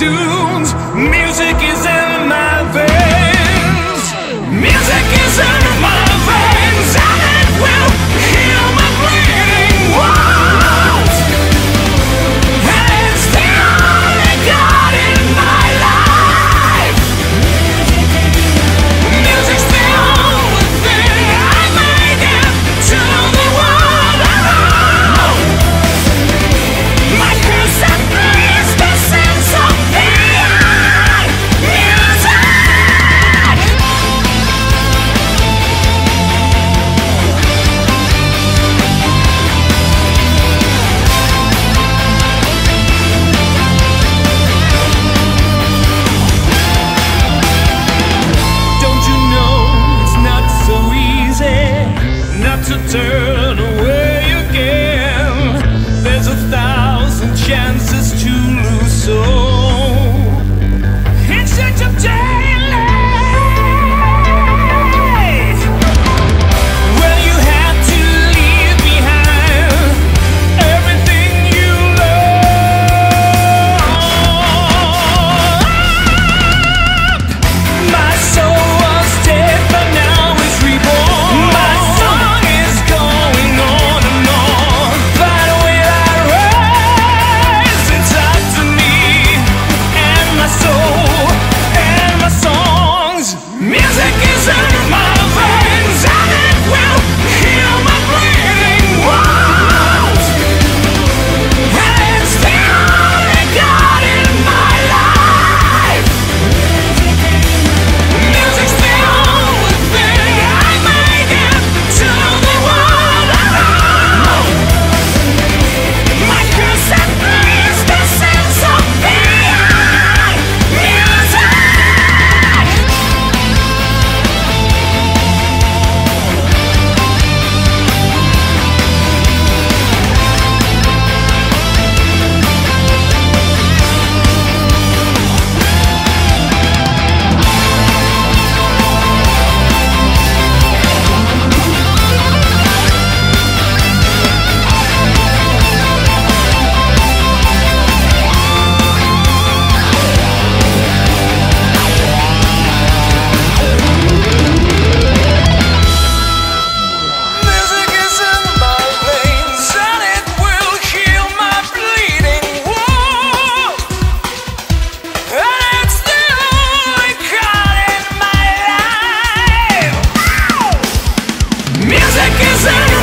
trapped like is it